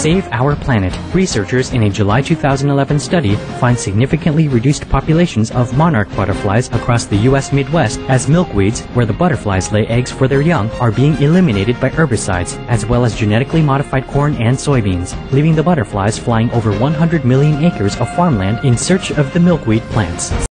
Save Our Planet. Researchers in a July 2011 study find significantly reduced populations of monarch butterflies across the U.S. Midwest as milkweeds, where the butterflies lay eggs for their young, are being eliminated by herbicides, as well as genetically modified corn and soybeans, leaving the butterflies flying over 100 million acres of farmland in search of the milkweed plants.